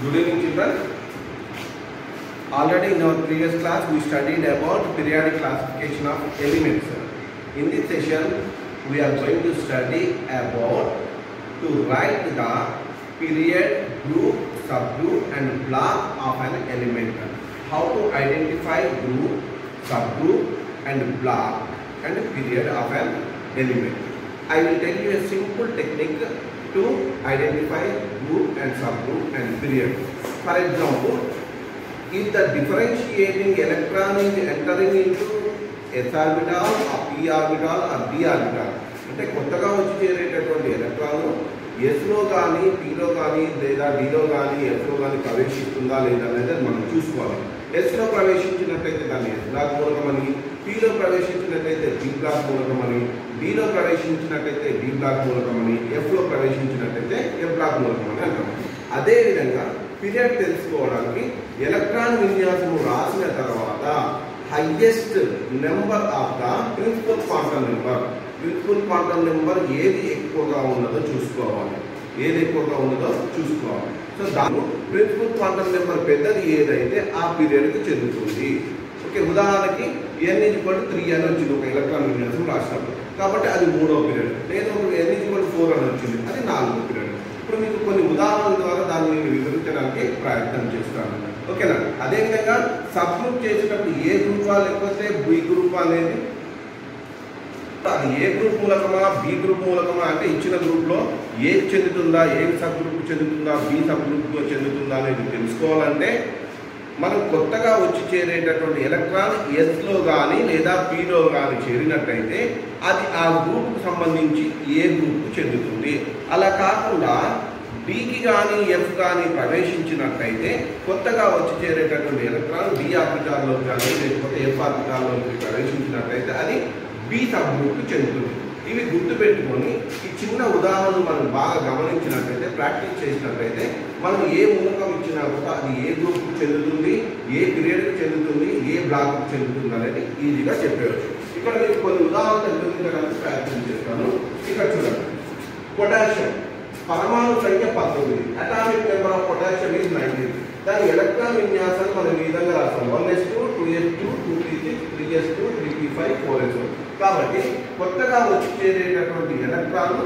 Good evening children. Already in our previous class we studied about periodic classification of elements. In this session we are going to study about to write the period, group, subgroup and block of an element. How to identify group, subgroup and block and period of an element. I will tell you a simple technique to identify group and subgroup and period. For example, if the differentiating electron is entering into s orbital or p orbital or d orbital అంటే కొత్తగా వచ్చి చేరేటటువంటి electron ఎస్లో కానీ పీలో కానీ లేదా డిలో కానీ ఎఫ్లో కానీ ప్రవేశిస్తుందా లేదా అనేది మనం చూసుకోవాలి ఎస్లో ప్రవేశించినట్లయితే దాన్ని ఎస్లా బ్లాక్ మూలకమని పిలో ప్రవేశించినట్లయితే బి బ్లాక్ మూలకమని బిలో ప్రవేశించినట్లయితే బి బ్లాక్ మూలకమని ఎఫ్లో ప్రవేశించినట్లయితే ఎఫ్ బ్లాక్ మూలకమని అంటాం. అదేవిధంగా పీరియడ్ తెలుసుకోవడానికి ఎలక్ట్రాన్ విన్యాసము రాసిన తర్వాత highest number of the principal quantum number principal quantum number ఏది ఎక్కువగా ఉన్నదో చూసుకోవాలి. ఏది ఎక్కువగా ఉన్నదో చూసుకోవాలి. సో దాని ప్రిన్సిపల్ క్వాంటమ్ నెంబర్ పెద్దది ఏదైతే ఆ పీరియడ్కి చెందుతుంది. ఓకే ఉదాహరణకి ఎన్ ఈక్వల్ త్రీ అని వచ్చింది. ఒక ఎలక్ట్రాన్ విన్యాసం రాసినప్పుడు. కాబట్టి అది మూడో పీరియడ్ లేదా ఒక ఎన్ ఈక్వల్ ఫోర్ అని వచ్చింది. అది నాలుగో పీరియడ్ ఇప్పుడు మీకు కొన్ని ఉదాహరణల ద్వారా దాన్ని నేను వివరించడానికి ప్రయత్నం చేస్తాను. ఓకేనా? అదేవిధంగా సబ్ గ్రూప్ చేసేటప్పుడు ఏ గ్రూపా లేకపోతే బి గ్రూప్ అనేది? అది ఏ గ్రూప్ మూలకమా? బి గ్రూప్ మూలకమా అంటే ఇచ్చిన గ్రూప్లో ఏ చెందుతుందా? ఏ సబ్ గ్రూప్ చెందుతుందా? బి సబ్ గ్రూప్ చెందుతుందా అనేది తెలుసుకోవాలంటే మనం కొత్తగా వచ్చి చేరేటటువంటి ఎలక్ట్రాన్ ఎస్లో కానీ లేదా పీలో కానీ చేరినట్టయితే అది ఆ గ్రూప్కు సంబంధించి ఏ గ్రూప్కు చెందుతుంది? అలా కాకుండా బీకి కానీ ఎఫ్ కానీ ప్రవేశించినట్టయితే కొత్తగా వచ్చి చేరేటటువంటి ఎలక్ట్రాన్ బి ఆర్బిటాల్లోకి కానీ లేకపోతే ఎఫ్ ఆర్బిటాల్లోకి ప్రవేశించినట్టయితే అది బి సబ్ గ్రూప్కు చెందుతుంది. ఇవి గుర్తుపెట్టుకొని ఈ చిన్న ఉదాహరణలు మనం బాగా గమనించినట్లయితే ప్రాక్టీస్ చేసినట్లయితే మనం ఏ మూలకం ఇచ్చినా కూడా అది ఏ గ్రూప్కి చెందుతుంది ఏ పీరియడ్కి చెందుతుంది ఏ బ్లాక్కి చెందుతుంది అనేది ఈజీగా చెప్పేవచ్చు ఇక్కడ మీకు కొన్ని ఉదాహరణలు వివరించడానికి ప్రయత్నం చేస్తాను. ఇక్కడ చూడండి. పొటాషియం. పరమాణు సంఖ్య పంతొమ్మిది atomic number of potassium is nineteen దాని ఎలక్ట్రాన్ విన్యాసం మనం ఈ విధంగా రాస్తాం. One S two two S two two three six three S two three P five four S కాబట్టి కొత్తగా వచ్చి చేరేటటువంటి ఎలక్ట్రాన్లు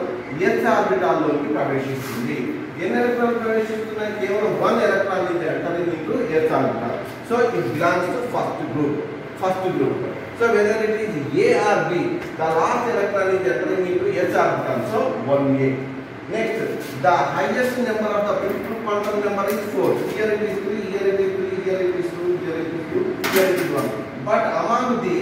ఎన్ ఆర్బిటాల్లోకి ప్రవేశిస్తుంది. ఎన్ని ఎలక్ట్రాన్ ప్రవేశిస్తున్నా కేవలం వన్ ఎలక్ట్రాన్ ఇది అంటే మీకు n orbital. So it belongs to first group first group so whether it is ARB the last electron ఇది అంటే మీకు n orbital so one a next the highest number of the print quantum number is four here it is three here it is three here it is two here it is two here it is one but among the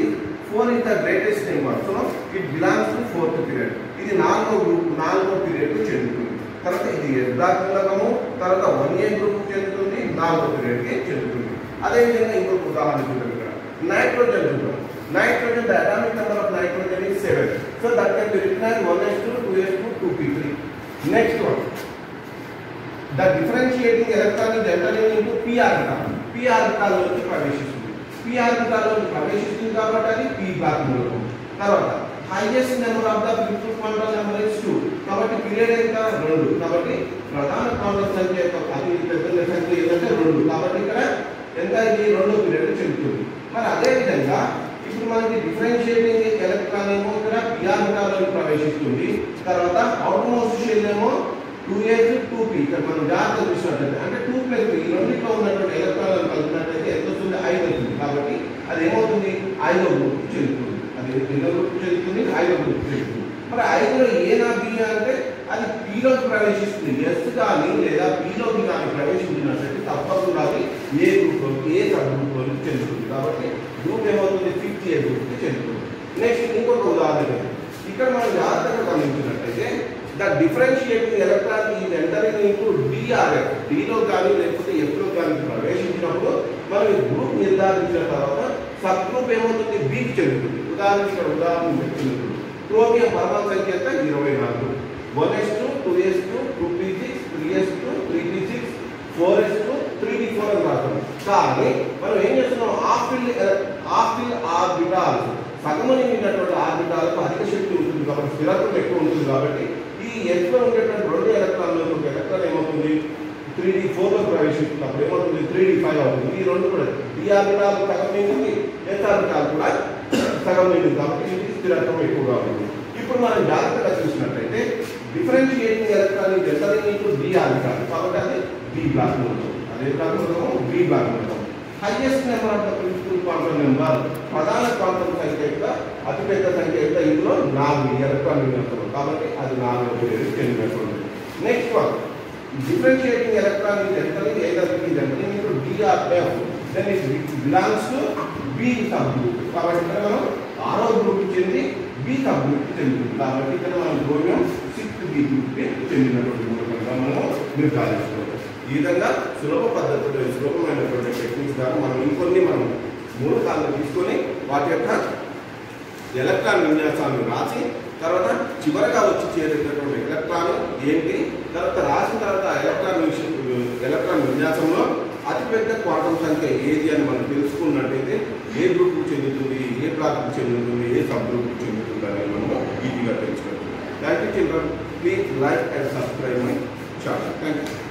4 is the greatest number so it belongs to fourth period ఇది నాలుగో group నాలుగో పీరియడ్కు చెందుతుంది తర్వాత ఇది ఎస్బ్లాక్ మూలకము తర్వాత one ఏ group చెందుతుంది నాలుగో పీరియడ్కి చెందుతుంది అదేవిధంగా ఇంకొక ఉదాహరణ చూడండి ఇక్కడ నైట్రోజన్ చూద్దాం nitrogen the atomic number of nitrogen is 7 so that can be written as 1s2 2s2 2p3 next one the differentiating electron is entering into p orbital p orbital లోకి ప్రవేశిస్తుంది పిఆర్ orbital ప్రవేశిస్తుంది కాబట్టి అది P block మూలకం తర్వాత highest number of the principal quantum number is two కాబట్టి period ఎంత? రెండు. కాబట్టి ప్రధాన క్వాంటల్ సంఖ్య యొక్క అతి పెద్ద సంఖ్య ఏంటంటే రెండు. కాబట్టి ఇక్కడ ఎంత ఇది రెండో పీరియడ్ చెందుతుంది మరి అదే విధంగా ఇప్పుడు మనకి డిఫరెన్షియేటింగ్ ఎలక్ట్రాన్ ఏమో ఇక్కడ పిఆర్బిటాల్లో ప్రవేశిస్తుంది. తర్వాత అవుట్ మోస్ట్ షెల్ ఏమో టూ ఏజ్ టూ పీ ఇక్కడ మనం జాగ్రత్త చూసినట్లయితే అంటే టూ ప్లస్ ఈ రెండింటిలో ఉన్నటువంటి ఎలక్ట్రాన్లను కలిపినట్లయితే ఎంత వస్తుంది? ఐదు వస్తుంది. కాబట్టి అది ఏమవుతుంది? ఐదో గ్రూప్ చెందుతుంది అది రెండో గ్రూప్ చెందుతుంది ఐదో గ్రూప్ చెందుతుంది మరి ఐదులో ఏనా బి అంటే అది పీలోకి ప్రవేశిస్తుంది. ఎస్ కానీ లేదా పీలోకి కానీ ప్రవేశించినట్లయితే తప్పకుండా అది ఏ గ్రూప్ ఏ సబ్ గ్రూప్లోకి చెందుతుంది కాబట్టి గ్రూప్ ఏమవుతుంది? ఫిఫ్త్ ఏ గ్రూప్కి చెందుతుంది. నెక్స్ట్ ఇంకొక ఉదాహరణ. ఇక్కడ మనం జాగ్రత్తగా గమనించినట్లయితే ద డిఫరెన్షియేటింగ్ ఎలక్ట్రాన్ ఈ entering into d or f డిలో కానీ లేకపోతే ఎఫ్లో కానీ ప్రవేశించినప్పుడు మనం ఈ గ్రూప్ నిర్ధారించిన తర్వాత సబ్ గ్రూప్ ఏమవుతుంది బీకి చెందుతుంది. ఉదాహరణ ఇక్కడ ఉదాహరణ చెప్తున్నప్పుడు క్రోమియం పరమాణు సంఖ్య ఎంత? ఇరవై నాలుగు. One s two two s two two p six three s two three p six four s two three d four అని రాస్తాం. కానీ మనం ఏం చేస్తున్నాం? ఆఫిల్ ఆఫిల్ ఆర్బిటాల్స్ సగమని ఉన్నటువంటి ఆర్బిటాలకు అధిక శక్తి ఉంటుంది కాబట్టి స్థిరత్వం ఎక్కువ ఉంటుంది కాబట్టి ఈ ఉండేటువంటి రెండు ఎలక్ట్రాన్లు ఒక ఎలక్ట్రాన్ ఏమవుతుంది? త్రీ డి ఫోర్లో ప్రవేశిస్తున్నప్పుడు ఏమవుతుంది? త్రీ డి ఫైవ్ అవుతుంది. ఈ రెండు కూడా డి ఆర్బిటాల్ సగం మిగిలింది ఎస్ ఆర్బిటాల్ కూడా సగం మిగిలింది కాబట్టి ఇది స్థిరత్వం ఎక్కువగా ఉంది ఇప్పుడు మనం జాగ్రత్తగా చూసినట్లయితే డిఫరెన్షియేటింగ్ ఎలక్ట్రానిక్ ఎంత ఇంటూ డి ఆర్బిటాల్ కాబట్టి అది బి బ్లాక్ ఉంటుంది అదే బ్లాక్ ఉంటాము బి బ్లాక్ ఉంటాం highest number of the principal quantum number ప్రధాన క్వాంటమ్ సంఖ్య యొక్క అతిపెద్ద సంఖ్య యొక్క ఇందులో నాలుగు ఎలక్ట్రానిక్ విన్యాసం కాబట్టి అది నాలుగు పేరు చెందినటువంటి next one differentiating electronic is ఏదైతే either ఇప్పుడు d or then it belongs to B then కాబట్టి ఇక్కడ మనం ఆరో గ్రూప్ చెంది బి సబ్ గ్రూప్ చెందుతుంది కాబట్టి ఇక్కడ మనం గోయం సిక్స్త్ బి గ్రూప్ చెందినటువంటి మూలకంగా మనం నిర్ధారించుకోవాలి. ఈ విధంగా సులభ పద్ధతిలో సులభమైనటువంటి టెక్నిక్స్ ద్వారా మనం ఇంకొన్ని మనం మూలకాలను తీసుకొని వాటి యొక్క ఎలక్ట్రాన్ విన్యాసాన్ని రాసి తర్వాత చివరగా వచ్చి చేరేటటువంటి ఎలక్ట్రాన్ ఏంటి తర్వాత రాసిన తర్వాత ఎలక్ట్రాన్ విషయం ఎలక్ట్రాన్ విన్యాసంలో అతిపెద్ద క్వాంటం సంఖ్య ఏది అని మనం తెలుసుకున్నట్టయితే ఏ గ్రూప్కు చెందుతుంది ఏ బ్లాక్కు చెందుతుంది ఏ సబ్ గ్రూప్కు చెందుతుంది అనేది మనం ఈజీగా తెలుసుకోవచ్చు. Thank you children please like and subscribe my channel. Thank you